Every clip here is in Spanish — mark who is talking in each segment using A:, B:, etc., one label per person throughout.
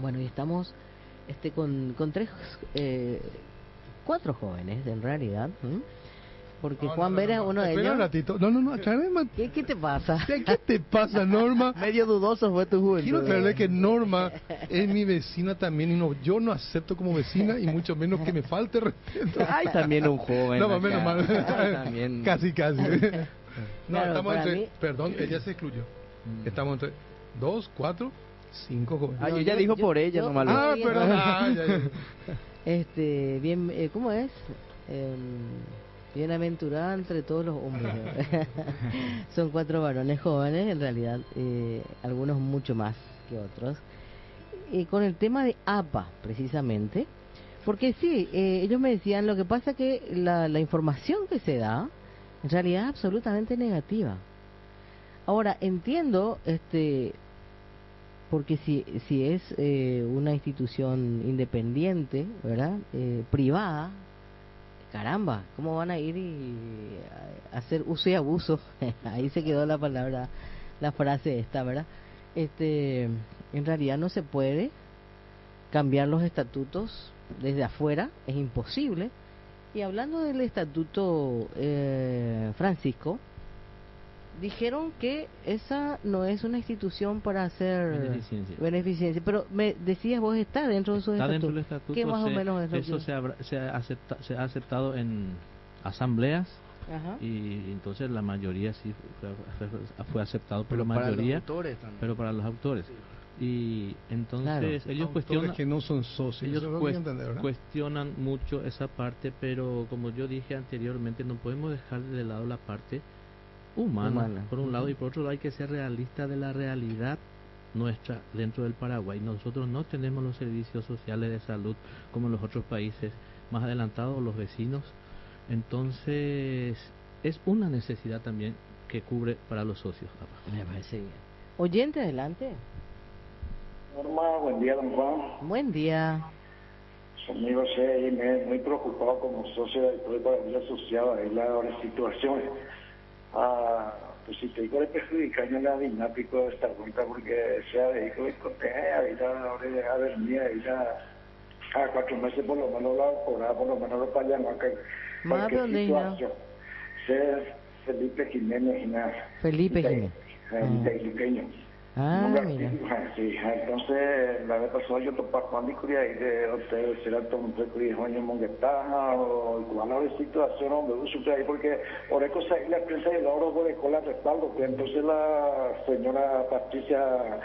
A: Bueno, y estamos este con, con tres, eh, cuatro jóvenes en realidad. Porque Juan Vera es uno de ellos.
B: un ratito. No, no, no, aclarame.
A: ¿Qué, ¿Qué te pasa?
B: ¿Qué, ¿Qué te pasa, Norma?
A: Medio dudoso fue tu juventud.
B: Quiero aclararle que Norma es mi vecina también y no, yo no acepto como vecina y mucho menos que me falte respeto.
A: Hay también un joven.
B: No, más menos mal. También. Casi, casi. No, estamos entre.
A: mí...
B: Perdón, ella se excluyó.
A: Mm.
B: Estamos entre dos, cuatro, cinco jóvenes.
C: Ah, yo ya dijo por ella,
A: yo-
C: nomás. lo-
B: Ah, perdón. Ah, ya, ya.
A: Este, bien, eh, ¿cómo es? Eh, bienaventurada entre todos los hombres. Son cuatro varones jóvenes, en realidad, eh, algunos mucho más que otros. Y con el tema de APA, precisamente, porque sí, eh, ellos me decían, lo que pasa que la, la información que se da, en realidad es absolutamente negativa. Ahora, entiendo, este, porque si, si es eh, una institución independiente, ¿verdad? Eh, privada, caramba, ¿cómo van a ir y a hacer uso y abuso? Ahí se quedó la palabra, la frase esta, ¿verdad? Este, en realidad no se puede cambiar los estatutos desde afuera, es imposible. Y hablando del estatuto eh, Francisco, dijeron que esa no es una institución para hacer
C: Beneficencia.
A: beneficencia, pero me decías vos está dentro de su
C: Está
A: estatuto.
C: dentro del estatuto.
A: ¿Qué más o
C: se-
A: menos es lo
C: eso se, se, ha acepta- se ha aceptado en asambleas
A: Ajá.
C: y entonces la mayoría sí fue, aceptado por
D: Pero
C: la
D: para los
C: mayoría,
D: autores también.
C: pero para los autores. Y entonces ellos
B: Autores
C: cuestionan
B: que no son socios.
C: ellos
B: eso es lo que
C: cues-
B: hay que entender,
C: cuestionan mucho esa parte, pero como yo dije anteriormente, no podemos dejar de lado la parte humana,
A: Humana.
C: por un lado, y por otro lado hay que ser realista de la realidad nuestra dentro del Paraguay. Nosotros no tenemos los servicios sociales de salud como los otros países más adelantados, los vecinos. Entonces, es una necesidad también que cubre para los socios. papá.
A: Me parece bien. Oyente, adelante.
E: Norma, buen día, don Juan.
A: Buen día.
E: Su amigo C. me muy preocupado como socio de todo para mí asociado a la situación. Ah, pues si te digo, le perjudica en la dinámica de esta cuenta porque sea de hijo de cotea, ahorita ahora de avenida, ahorita cada cuatro meses por lo menos la cobrar, por lo menos lo pagan acá. Cualquier situación. Ser Felipe Jiménez, Ignacio.
A: Felipe Jiménez.
E: Iluqueño.
A: Ah, mira.
E: ah, Sí, ah, entonces la vez pasada yo topé con mi curia y de hotel será poco de joño monguetaja o igual a la situación hombre uso ahí porque por eso se la prensa y la hora por el la respaldo que entonces la señora Patricia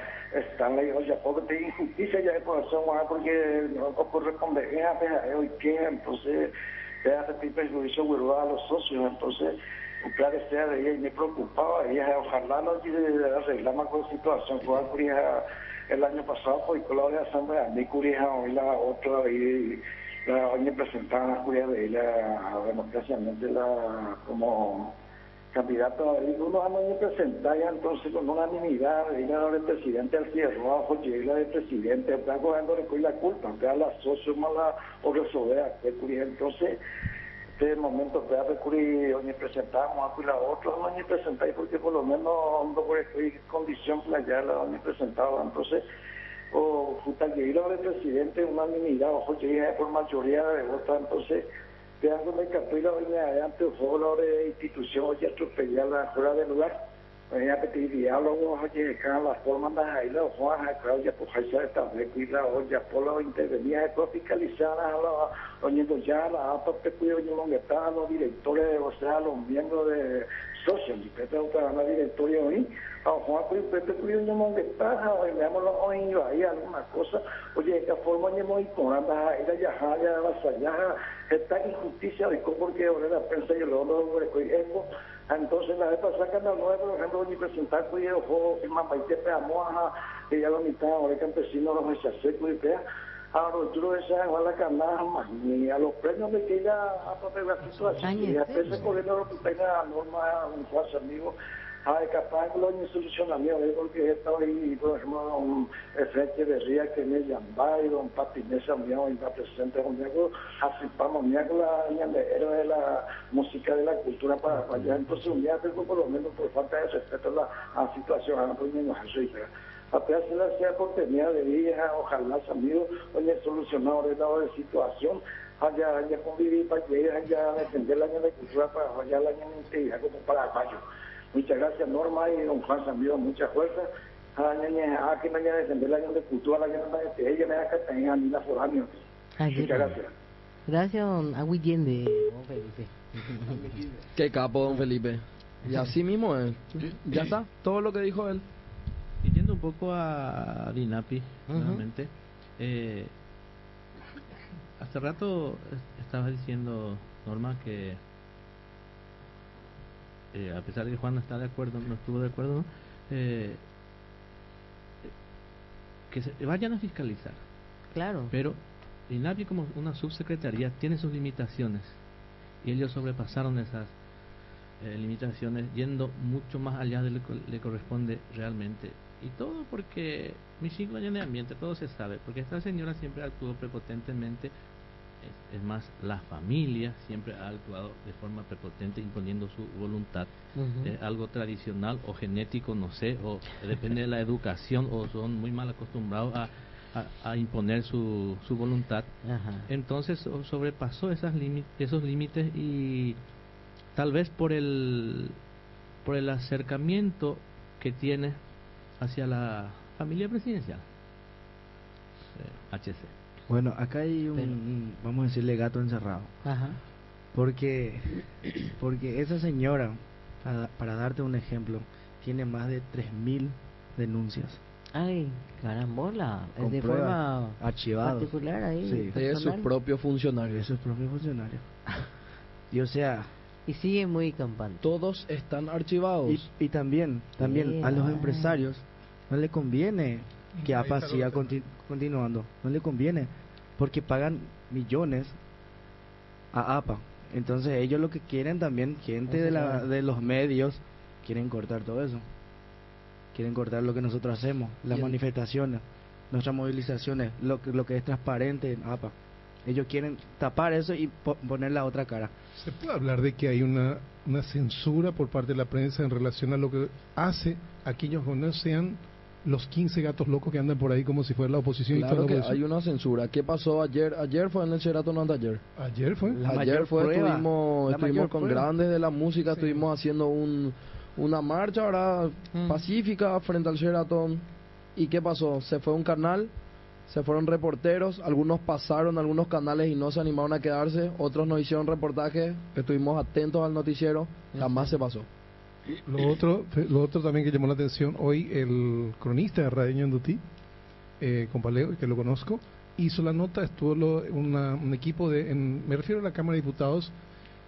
E: Stanley oye poco de injusticia ya de corazón ah, porque no corresponde a hoy que entonces te hace tipo de juicio vuelvo a los socios entonces claro de ella y me preocupaba ella ojalá arreglar más con la situación cual curia el año pasado fue con la de asamblea mi curia hoy la otra y la hoy me presentaban la curia de ella democraciamente la como candidato y uno años me presentaba entonces con unanimidad ella era el presidente al cierre abajo llega el presidente está cogiendo la culpa aunque la socio mala o resolver entonces este momento te ha recurrido ni presentamos a la otra ni presentáis porque por lo menos no por estoy condición playar la ni presentado entonces o puta que ir al presidente una unanimidad ojo que por mayoría de votos entonces te hago de capilla hoy me adelante fue la de institución oye atropellar la fuera del lugar venía a pedir diálogo oye dejar las formas de ahí la Juan Claudia pues ahí se establece y la olla por la intervenía de fiscalizar a la oye ya la APA te cuido yo donde estaban los directores o sea los miembros de social y tengo que la directoria hoy a Juan pues te cuido yo donde está hoy veamos los hoy ahí alguna cosa. Oye qué forma oye muy con anda ahí la ya ya vas allá esta injusticia de porque ahora la prensa y el otro entonces la vez pasada que andaba por ejemplo ni presentar cuidado ojo firma paite peamos a que ya lo mitad ahora campesino los rechacé cuidado ahora tú esa igual la canada más ni a los premios de que ella a papel la situación y a veces corriendo lo que tenga norma un falso amigo Ay, capaz que lo ni solucionamiento, porque he estado ahí, por ejemplo, un frente de Ría que me llama y don Patinesa mío está presente conmigo, así para la era de la música de la cultura para allá. Entonces, un día por lo menos por falta de respeto a la a situación, a la pues, no soy apenas sea por tenía de vieja, ojalá amigo, oye, solucionado el lado de situación, allá, allá convivir para que allá defender la de cultura para allá la integridad como para apayo. Muchas gracias Norma y don Juan Sambido, mucha fuerza. Aquí mañana defender la de cultura, la de ella me da que tenga a mí la foránea. Muchas gracias.
A: Gracias, don Agüillende, don Felipe.
D: Qué capo, don Felipe. Y así mismo es. Ya está, todo lo que dijo él.
C: Y yendo un poco a Dinapi, nuevamente. Eh, hace rato estaba diciendo, Norma, que eh, a pesar de que Juan no está de acuerdo, no estuvo de acuerdo, eh, que se vayan a fiscalizar.
A: Claro.
C: Pero INAPI como una subsecretaría tiene sus limitaciones y ellos sobrepasaron esas eh, limitaciones yendo mucho más allá de lo que le corresponde realmente. Y todo porque mis cinco años de ambiente, todo se sabe, porque esta señora siempre actuó prepotentemente, es, más, la familia siempre ha actuado de forma prepotente imponiendo su voluntad, algo tradicional o genético, no sé, o depende de la educación o son muy mal acostumbrados a a, imponer su, su voluntad. Entonces sobrepasó esas esos límites y tal vez por el, por el acercamiento que tiene hacia la familia presidencial. HC.
F: Bueno, acá hay un, vamos a decirle gato encerrado. Porque, porque esa señora, para, para darte un ejemplo, tiene más de 3.000 denuncias.
A: Ay, carambola, es de forma particular ahí.
D: Sí. Es su propio funcionario.
F: Es su propio funcionario. y o sea...
A: Y sigue muy campante.
D: Todos están archivados.
F: Y, también, también a los empresarios no le conviene que APA siga continuando. No le conviene, porque pagan millones a APA. Entonces ellos lo que quieren también, gente de, la, de los medios, quieren cortar todo eso quieren cortar lo que nosotros hacemos, las manifestaciones, nuestras movilizaciones, lo, lo que es transparente en APA. Ellos quieren tapar eso y poner la otra cara.
B: ¿Se puede hablar de que hay una, una censura por parte de la prensa en relación a lo que hace aquellos que no sean los 15 gatos locos que andan por ahí como si fuera la oposición
D: claro que hay una censura ¿qué pasó ayer? ayer fue en el Sheraton no ayer
B: ayer fue
D: ayer fue estuvimos, estuvimos con grandes de la música estuvimos haciendo un una marcha ahora mm. pacífica frente al Sheraton. ¿Y qué pasó? Se fue un canal, se fueron reporteros, algunos pasaron algunos canales y no se animaron a quedarse, otros nos hicieron reportajes, estuvimos atentos al noticiero, jamás se pasó.
B: Lo otro, lo otro también que llamó la atención, hoy el cronista de Radio Ñandutí, eh, Compaleo, que lo conozco, hizo la nota, estuvo un equipo de, en, me refiero a la Cámara de Diputados,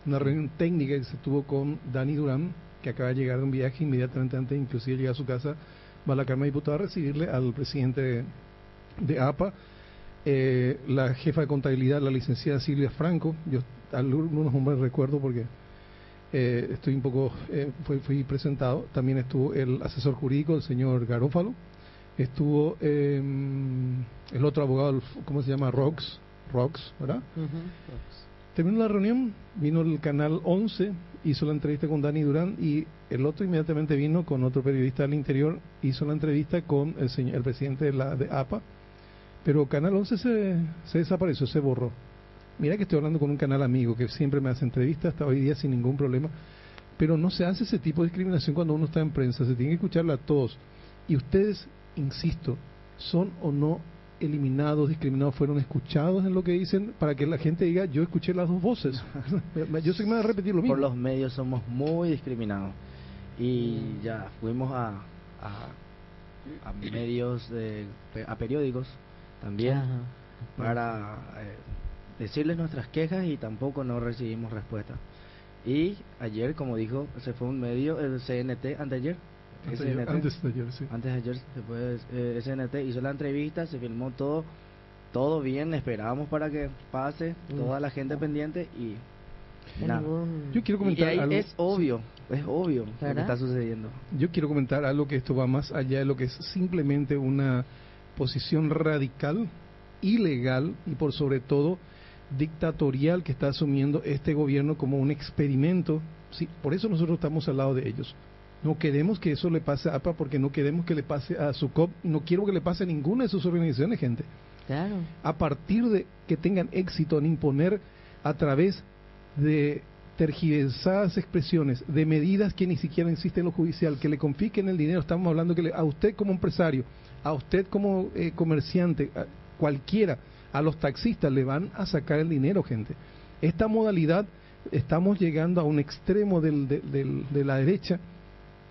B: una reunión técnica que se tuvo con Dani Durán, que acaba de llegar de un viaje inmediatamente antes, inclusive llegar a su casa, va a la Cámara de Diputados a recibirle al presidente de, APA, eh, la jefa de contabilidad, la licenciada Silvia Franco, yo algunos nombres recuerdo porque eh, estoy un poco, eh, fui, presentado, también estuvo el asesor jurídico, el señor Garófalo, estuvo em, el otro abogado, ¿cómo se llama? Rox, Rox, ¿verdad? Terminó la reunión, vino el canal 11, hizo la entrevista con Dani Durán y el otro inmediatamente vino con otro periodista del interior, hizo la entrevista con el, señor, el presidente de la de APA, pero Canal 11 se, se desapareció, se borró. Mira que estoy hablando con un canal amigo que siempre me hace entrevistas hasta hoy día sin ningún problema, pero no se hace ese tipo de discriminación cuando uno está en prensa, se tiene que escucharla a todos. Y ustedes, insisto, son o no eliminados, discriminados, fueron escuchados en lo que dicen para que la gente diga, yo escuché las dos voces. yo sé que me voy a repetir lo mismo.
F: Por los medios somos muy discriminados y ya fuimos a, a, medios, de, a periódicos también para eh, decirles nuestras quejas y tampoco no recibimos respuesta. Y ayer, como dijo, se fue un medio, el CNT, anteayer,
B: antes, de ayer, sí.
F: Antes de ayer eh, SNT hizo la entrevista, se filmó todo, todo bien, esperábamos para que pase, mm. toda la gente pendiente y nada.
B: Yo quiero comentar
F: algo. Es obvio, es obvio lo que está sucediendo.
B: Yo quiero comentar algo que esto va más allá de lo que es simplemente una posición radical, ilegal y por sobre todo dictatorial que está asumiendo este gobierno como un experimento. Sí, por eso nosotros estamos al lado de ellos No queremos que eso le pase a APA porque no queremos que le pase a SUCOP, no quiero que le pase a ninguna de sus organizaciones, gente.
A: Claro.
B: A partir de que tengan éxito en imponer a través de tergiversadas expresiones, de medidas que ni siquiera existen en lo judicial, que le confisquen el dinero, estamos hablando que a usted como empresario, a usted como eh, comerciante, a cualquiera, a los taxistas le van a sacar el dinero, gente. Esta modalidad, estamos llegando a un extremo del, de la derecha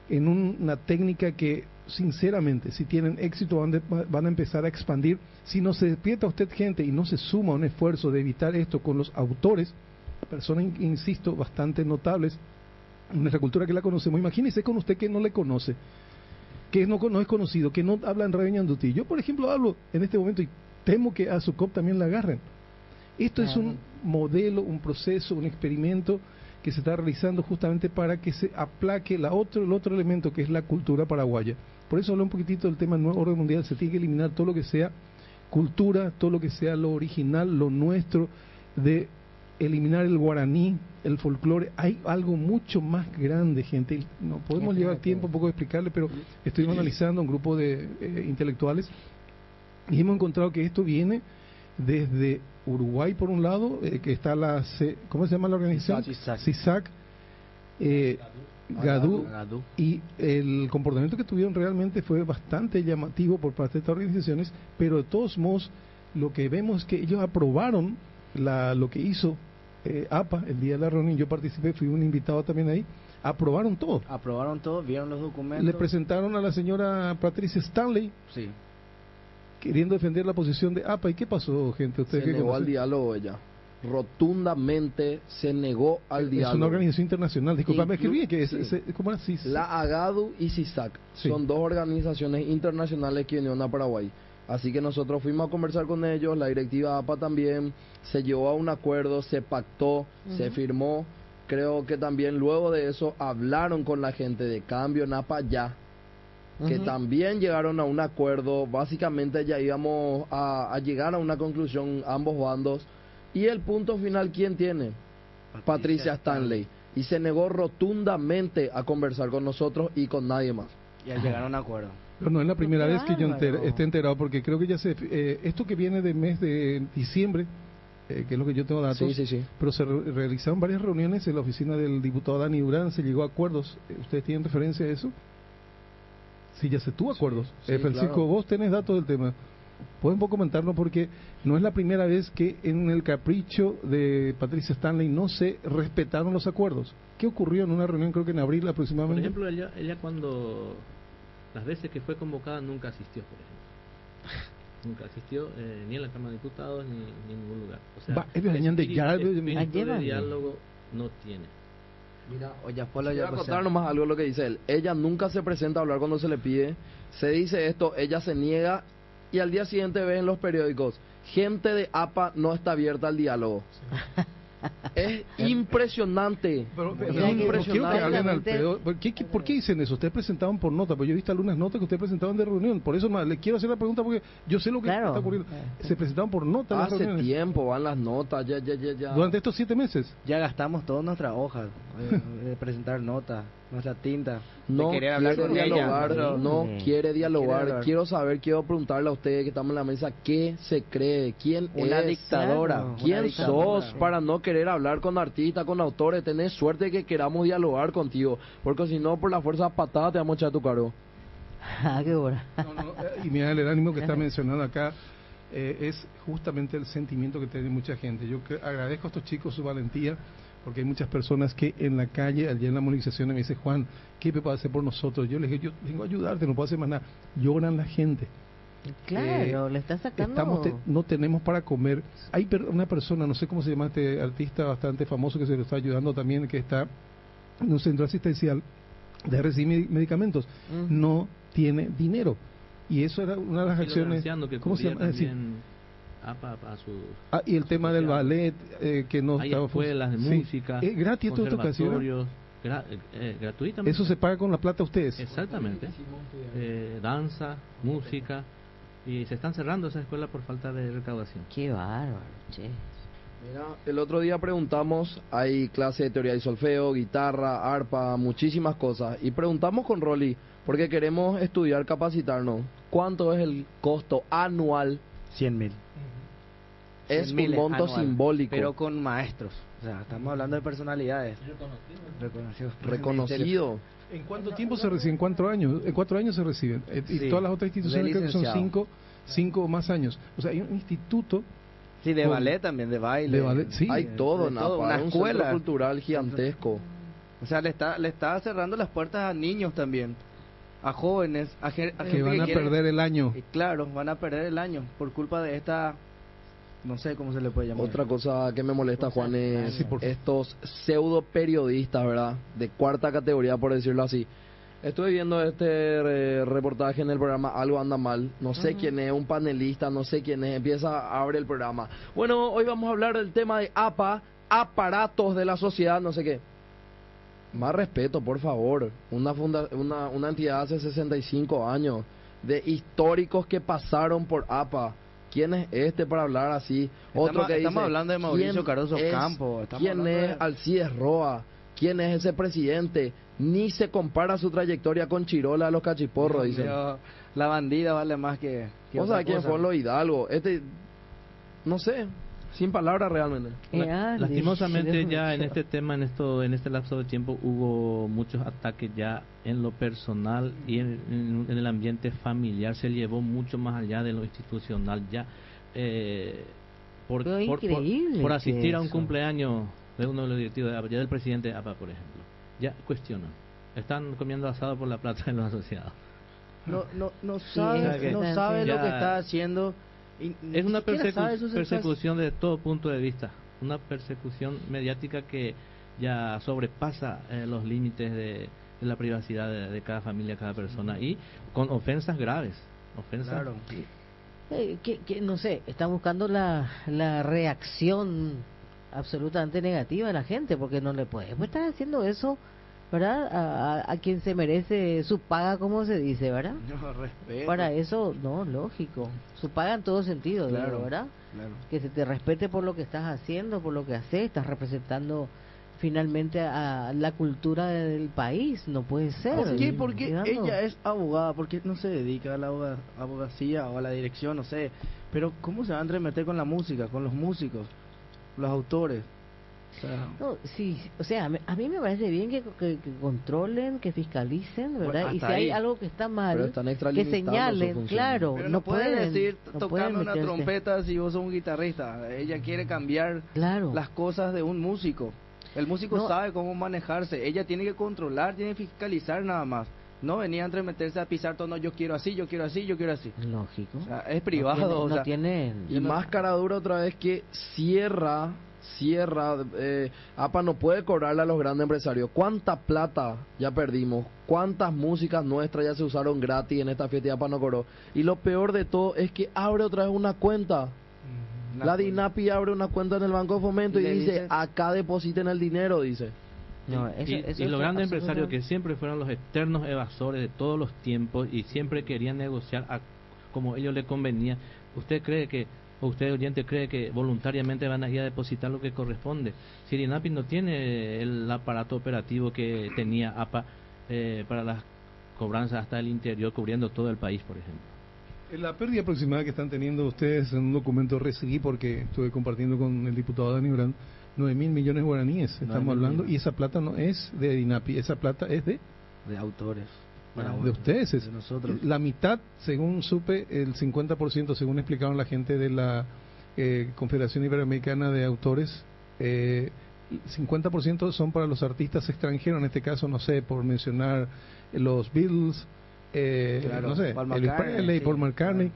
B: en una técnica que, sinceramente, si tienen éxito van, a empezar a expandir. Si no se despierta usted, gente, y no se suma un esfuerzo de evitar esto con los autores, personas, insisto, bastante notables nuestra cultura que la conocemos. Imagínese con usted que no le conoce, que no, no es conocido, que no habla en Ñandutí. Yo, por ejemplo, hablo en este momento y temo que a su cop también la agarren. Esto es un modelo, un proceso, un experimento que se está realizando justamente para que se aplaque la otro, el otro elemento que es la cultura paraguaya. Por eso hablé un poquitito del tema del nuevo orden mundial. Se tiene que eliminar todo lo que sea cultura, todo lo que sea lo original, lo nuestro, de eliminar el guaraní, el folclore, hay algo mucho más grande, gente. No podemos llevar tiempo un poco de explicarle, pero estuvimos analizando un grupo de eh, intelectuales y hemos encontrado que esto viene desde Uruguay, por un lado, eh, que está la, ¿cómo se llama la organización? CISAC. Eh, Gadú, y el comportamiento que tuvieron realmente fue bastante llamativo por parte de estas organizaciones, pero de todos modos lo que vemos es que ellos aprobaron la, lo que hizo eh, APA el día de la reunión, yo participé, fui un invitado también ahí, aprobaron todo.
F: Aprobaron todo, vieron los documentos.
B: Le presentaron a la señora Patricia Stanley.
F: Sí.
B: Queriendo defender la posición de APA. ¿Y qué pasó, gente? ¿Usted
D: se negó al diálogo ella. Rotundamente se negó al diálogo.
B: Es una organización internacional. Disculpame, escribí que es, ¿cómo
D: La AGADU y CISAC son dos organizaciones internacionales que vinieron a Paraguay. Así que nosotros fuimos a conversar con ellos, la directiva APA también, se llegó a un acuerdo, se pactó, se firmó. Creo que también luego de eso hablaron con la gente de cambio en APA ya, que también llegaron a un acuerdo, básicamente ya íbamos a, llegar a una conclusión ambos bandos. Y el punto final, ¿quién tiene? Patricia, Stanley. Y se negó rotundamente a conversar con nosotros y con nadie más.
F: Y a llegar a un acuerdo.
B: Pero no es la primera vez que yo esté enterado, porque creo que ya se. Eh, esto que viene del mes de diciembre, eh, que es lo que yo tengo datos,
D: sí, sí, sí.
B: pero se realizaron varias reuniones en la oficina del diputado Dani Durán, se llegó a acuerdos. Eh, ¿Ustedes tienen referencia a eso? Sí, ya se tuvo acuerdos. Francisco, vos tenés datos del tema. Pueden comentarnos porque no es la primera vez que en el capricho de Patricia Stanley no se respetaron los acuerdos. ¿Qué ocurrió en una reunión, creo que en abril aproximadamente?
C: Por ejemplo, ella, ella cuando las veces que fue convocada nunca asistió, por ejemplo. nunca asistió eh, ni en la Cámara de Diputados ni, en ningún lugar. O sea, de diálogo no tiene.
D: Mira, Paula, ya contar nomás algo lo que dice él. Ella nunca se presenta a hablar cuando se le pide. Se dice esto, ella se niega y al día siguiente ve en los periódicos, gente de APA no está abierta al diálogo. Es impresionante.
B: Pero, impresionante. ¿Por qué dicen eso? Ustedes presentaban por nota, pues yo he visto algunas notas que ustedes presentaban de reunión. Por eso le quiero hacer la pregunta porque yo sé lo que está ocurriendo. Se presentaban por nota.
D: Hace tiempo van las notas, ya, ya, ya, ya.
B: Durante estos siete meses.
F: Ya gastamos todas nuestras hojas de presentar notas nuestra tinta.
D: No quiere hablar con dialogar, no quiere dialogar. Quiero saber, quiero preguntarle a ustedes que estamos en la mesa, ¿qué se cree? ¿Quién
F: una dictadora?
D: ¿Quién sos para no querer hablar con artistas, con autores? Tenés suerte que queramos dialogar contigo, porque si no, por la fuerza patada te vamos a echar tu cargo.
A: ah, qué bueno.
B: Eh, y mira, el ánimo que está mencionando acá eh, es justamente el sentimiento que tiene mucha gente. Yo agradezco a estos chicos su valentía porque hay muchas personas que en la calle, allá en la movilización, me dice Juan, ¿qué me puede hacer por nosotros? Yo les digo, yo vengo a ayudarte, no puedo hacer más nada. Lloran la gente.
A: Claro, eh, le está sacando.
B: Estamos no tenemos para comer. Hay una persona, no sé cómo se llama este artista bastante famoso que se lo está ayudando también, que está en un centro asistencial de recibir medicamentos. No tiene dinero. Y eso era una de las acciones.
C: ¿Cómo se llama?
B: ah, y el tema del ballet eh, que no
C: hay escuelas de música
B: ¿Es gratis toda esta ocasión
C: eh, gratuitamente
B: eso se paga con la plata ustedes
C: exactamente eh, danza música y se están cerrando esas escuelas por falta de recaudación
A: qué bárbaro che
D: Mira, el otro día preguntamos, hay clase de teoría de solfeo, guitarra, arpa, muchísimas cosas. Y preguntamos con Rolly, porque queremos estudiar, capacitarnos. ¿Cuánto es el costo anual?
F: 100 mil.
D: Es un monto simbólico.
F: Pero con maestros. O sea, estamos hablando de personalidades.
D: Reconocido. Reconocido.
B: ¿En cuánto tiempo se reciben? ¿En cuatro años? En cuatro años se reciben. Eh, y todas las otras instituciones creo que son cinco, cinco o más años. O sea, hay un instituto
F: Sí, de ballet también, de baile.
B: De sí.
D: Hay todo, una escuela cultural gigantesco.
F: O sea, le está, le está cerrando las puertas a niños también, a jóvenes, a,
B: que van a perder el año.
F: claro, van a perder el año por culpa de esta no sé cómo se le puede llamar.
D: Otra cosa que me molesta, Juan, es estos pseudo periodistas, ¿verdad? De cuarta categoría, por decirlo así, Estuve viendo este reportaje en el programa Algo Anda Mal. No sé quién es, un panelista, no sé quién es. Empieza a abrir el programa. Bueno, hoy vamos a hablar del tema de APA, aparatos de la sociedad, no sé qué. Más respeto, por favor. Una, funda una, una entidad hace 65 años de históricos que pasaron por APA. ¿Quién es este para hablar así?
F: Otro que estamos hablando de Mauricio Caruso Campo.
D: ¿Quién es Alcides Roa? ¿Quién es ese presidente? ni se compara su trayectoria con Chirola a los cachiporros, dice.
F: La bandida vale más que...
D: que o sea, quién fue los Hidalgo. Este, no sé, sin palabras realmente.
C: lastimosamente ya en este tema, en esto, en este lapso de tiempo hubo muchos ataques ya en lo personal y en, el ambiente familiar se llevó mucho más allá de lo institucional ya. Eh, por, por, asistir a un cumpleaños de uno de los directivos, ya del presidente APA, por ejemplo ya cuestionan. Están comiendo asado por la plata de los asociados.
F: No, no, no sabe, no sabe lo que está haciendo.
C: Es una persecución de todo punto de vista. Una persecución mediática que ya sobrepasa eh, los límites de, la privacidad de, cada familia, cada persona y con ofensas graves. Ofensas. Claro.
A: Eh, que, no sé, están buscando la, la reacción absolutamente negativa a la gente, porque no le puede pues estar haciendo eso, ¿verdad? A, quien se merece su paga, como se dice, ¿verdad? Para eso, no, lógico. Su paga en todo sentido, claro, ¿verdad? Que se te respete por lo que estás haciendo, por lo que haces, estás representando finalmente a la cultura del país, no puede ser.
F: ¿Por qué? Porque ella es abogada, porque no se dedica a la abogacía o a la dirección, no sé. Pero ¿cómo se va a entremeter con la música, con los músicos? los autores.
A: No, sí, o sea, a mí me parece bien que, que, controlen, que fiscalicen, ¿verdad? y si hay algo que está mal, que señalen, claro.
F: no, pueden, decir tocando una trompeta si vos sos un guitarrista. Ella quiere cambiar las cosas de un músico. El músico sabe cómo manejarse. Ella tiene que controlar, tiene que fiscalizar nada más. No venía a entremeterse a pisar todo, no, yo quiero así, yo quiero así, yo quiero así.
A: Lógico.
F: es privado.
A: No tiene,
D: y más cara dura otra vez que cierra, cierra, eh, APA no puede cobrarle a los grandes empresarios. ¿Cuánta plata ya perdimos? ¿Cuántas músicas nuestras ya se usaron gratis en esta fiesta y APA no cobró? Y lo peor de todo es que abre otra vez una cuenta. La DINAPI abre una cuenta en el Banco de Fomento y, dice, acá depositen el dinero, dice
C: y, los grandes empresarios que siempre fueron los eternos evasores de todos los tiempos y siempre querían negociar a, como ellos les convenía, ¿usted cree que, o usted oyente cree que voluntariamente van a ir a depositar lo que corresponde? Sirinapi no tiene el aparato operativo que tenía APA eh, para las cobranzas hasta el interior, cubriendo todo el país, por ejemplo.
B: La pérdida aproximada que están teniendo ustedes en un documento recibí porque estuve compartiendo con el diputado Dani Brand 9 mil millones de guaraníes, estamos hablando, y esa plata no es de Dinapi, esa plata es de...
F: De autores.
B: De ustedes. Es, de nosotros. La mitad, según supe, el 50%, según explicaron la gente de la eh, Confederación Iberoamericana de Autores, eh, 50% son para los artistas extranjeros, en este caso, no sé, por mencionar los Beatles, eh, no sé, Paul McCartney, Paul McCartney.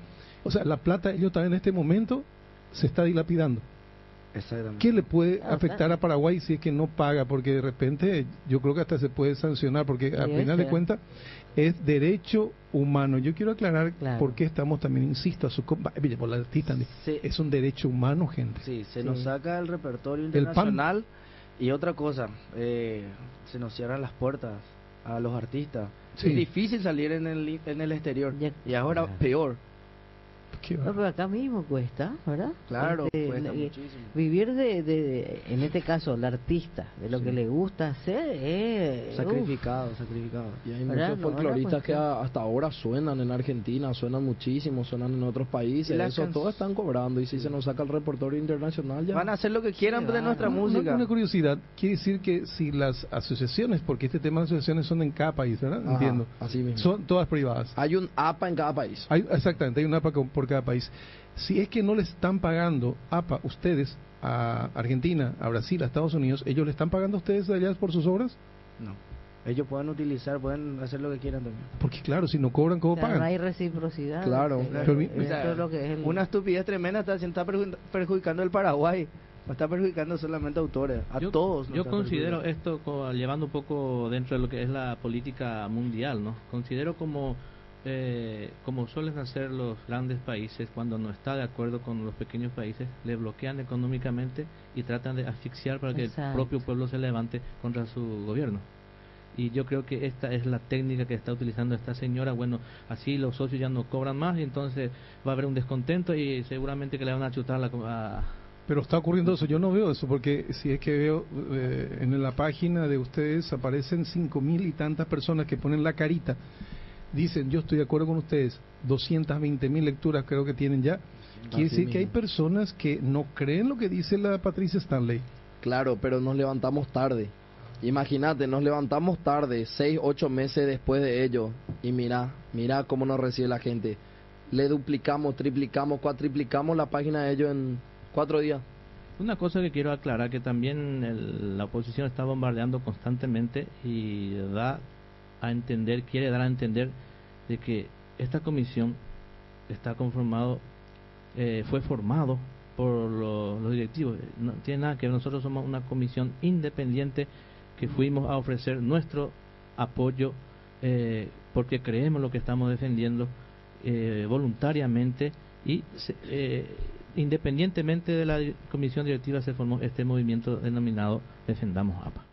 B: O sea, la plata, ellos también en este momento se está dilapidando. ¿Qué le puede ah, afectar a Paraguay si es que no paga? Porque de repente yo creo que hasta se puede sancionar, porque al final de cuentas es derecho humano. Yo quiero aclarar por qué estamos también, insisto, a su por la artista, es un derecho humano, gente.
F: Sí, se nos saca el repertorio internacional. Y otra cosa, eh, se nos cierran las puertas a los artistas. Es difícil salir en el, en el exterior. Y ahora peor
A: No, pero acá mismo cuesta, ¿verdad?
F: Claro, este, cuesta muchísimo.
A: Vivir de, de, en este caso, el artista, de lo que le gusta hacer es...
F: Sacrificado, sacrificado.
D: Y hay muchos folcloristas que hasta ahora suenan en Argentina, suenan muchísimo, suenan en otros países, eso todos están cobrando y si se nos saca el repertorio internacional ya...
F: Van a hacer lo que quieran de nuestra música.
B: Una, curiosidad, quiere decir que si las asociaciones, porque este tema de asociaciones son en cada país, ¿verdad? Entiendo.
D: Así mismo.
B: Son todas privadas.
D: Hay un APA en cada país.
B: Hay, exactamente, hay un APA por cada país. Si es que no le están pagando APA ustedes a Argentina, a Brasil, a Estados Unidos, ¿ellos le están pagando a ustedes allá por sus obras?
F: No. Ellos pueden utilizar, pueden hacer lo que quieran también.
B: Porque claro, si no cobran, ¿cómo pagan?
A: No hay reciprocidad.
D: Claro.
F: Una estupidez tremenda está, está perjudicando el Paraguay. Está perjudicando solamente a autores, a todos.
C: Yo considero esto llevando un poco dentro de lo que es la política mundial, ¿no? Considero como eh, como suelen hacer los grandes países, cuando no está de acuerdo con los pequeños países, le bloquean económicamente y tratan de asfixiar para que el propio pueblo se levante contra su gobierno. Y yo creo que esta es la técnica que está utilizando esta señora. Bueno, así los socios ya no cobran más y entonces va a haber un descontento y seguramente que le van a chutar la, a,
B: pero está ocurriendo eso, yo no veo eso, porque si es que veo eh, en la página de ustedes aparecen cinco mil y tantas personas que ponen la carita dicen, yo estoy de acuerdo con ustedes, 220 mil lecturas creo que tienen ya. Quiere decir que hay personas que no creen lo que dice la Patricia Stanley.
D: Claro, pero nos levantamos tarde. Imagínate, nos levantamos tarde, seis, ocho meses después de ello, y mira, mira cómo nos recibe la gente. Le duplicamos, triplicamos, cuatriplicamos la página de ellos en cuatro días.
C: Una cosa que quiero aclarar, que también la oposición está bombardeando constantemente y da a entender, quiere dar a entender de que esta comisión está conformado, eh, fue formado por los directivos. No tiene nada que ver, nosotros somos una comisión independiente que fuimos a ofrecer nuestro apoyo eh, porque creemos lo que estamos defendiendo eh, voluntariamente y independientemente de la comisión directiva se formó este movimiento denominado Defendamos APA.